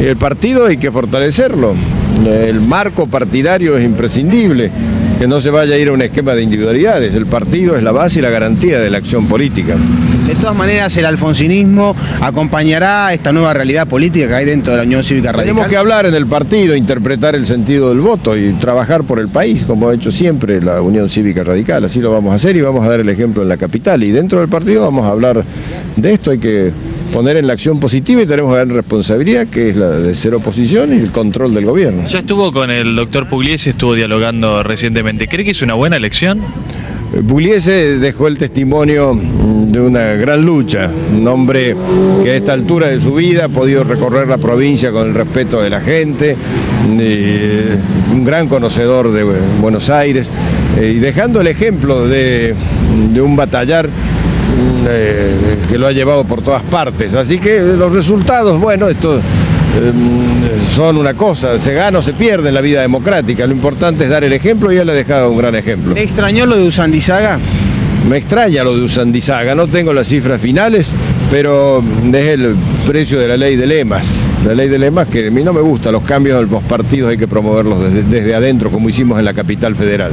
El partido hay que fortalecerlo. El marco partidario es imprescindible, que no se vaya a ir a un esquema de individualidades. El partido es la base y la garantía de la acción política. De todas maneras, el alfonsinismo acompañará esta nueva realidad política que hay dentro de la Unión Cívica Radical. Tenemos que hablar en el partido, interpretar el sentido del voto y trabajar por el país, como ha hecho siempre la Unión Cívica Radical. Así lo vamos a hacer y vamos a dar el ejemplo en la capital. Y dentro del partido vamos a hablar de esto. Hay que poner en la acción positiva y tenemos gran responsabilidad, que es la de ser oposición y el control del gobierno. Ya estuvo con el doctor Pugliese, estuvo dialogando recientemente. ¿Cree que es una buena elección? Pugliese dejó el testimonio de una gran lucha, un hombre que a esta altura de su vida ha podido recorrer la provincia con el respeto de la gente, eh, un gran conocedor de Buenos Aires, eh, y dejando el ejemplo de, de un batallar eh, que lo ha llevado por todas partes. Así que los resultados, bueno, esto eh, son una cosa, se gana o se pierde en la vida democrática. Lo importante es dar el ejemplo y él ha dejado un gran ejemplo. ¿Me extrañó lo de Usandizaga? Me extraña lo de Usandizaga, no tengo las cifras finales, pero es el precio de la ley de lemas. La ley de lemas que a mí no me gusta, los cambios de los partidos hay que promoverlos desde, desde adentro, como hicimos en la capital federal.